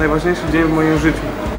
najważniejszy dzień w moim życiu.